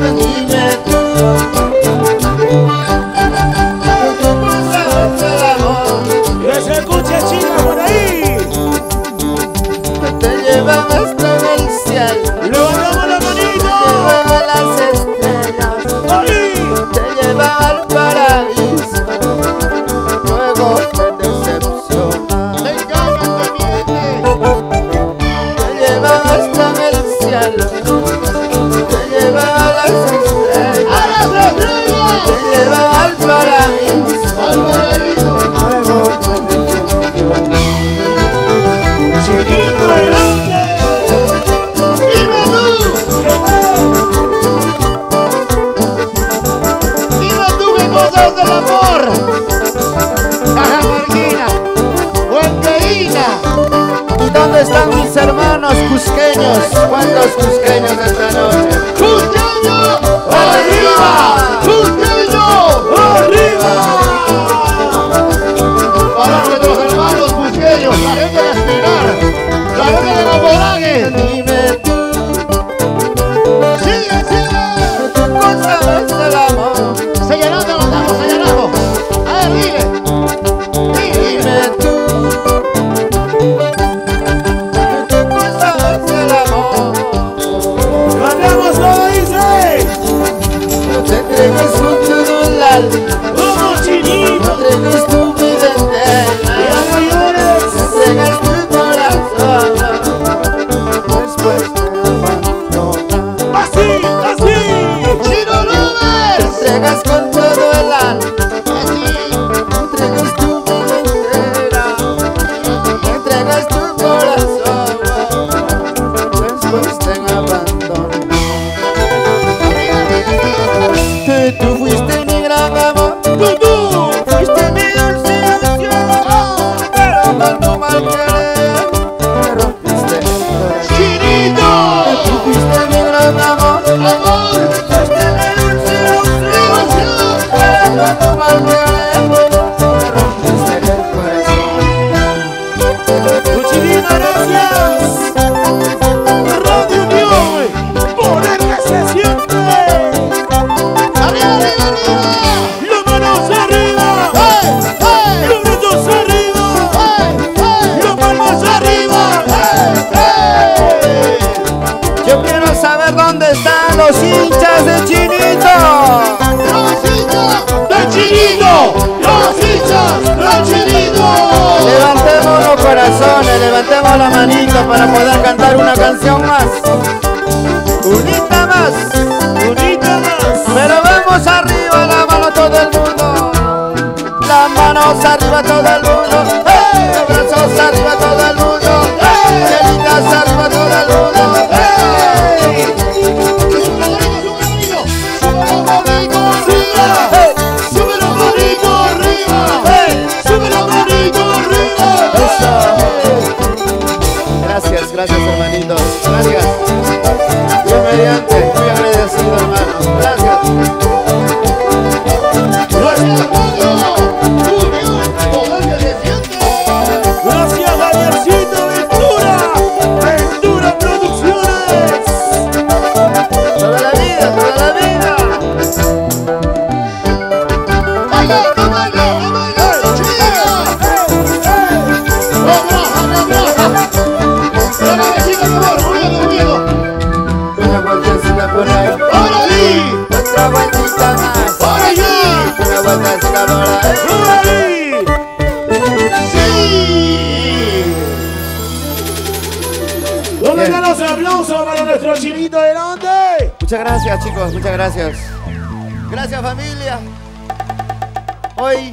那你。¡Viva tú! ¡Viva tu empoder del amor! ¡Ajamarguina! ¡Guanqueína! ¿Y dónde están mis hermanos cusqueños? ¿Cuántos cusqueños? llegas con los hinchas de Chinito. Los hinchas de Chinito. Los hinchas de Chinito. Levantemos los corazones, levantemos la manito para poder cantar una canción más. Unita más. Unita más. Pero vamos arriba, la mano todo el mundo. Las manos arriba todo el mundo. ¡Hey! Los brazos arriba todo el mundo. Pónganle los aplausos para nuestro chinito delante. Muchas gracias, chicos. Muchas gracias. Gracias, familia. Hoy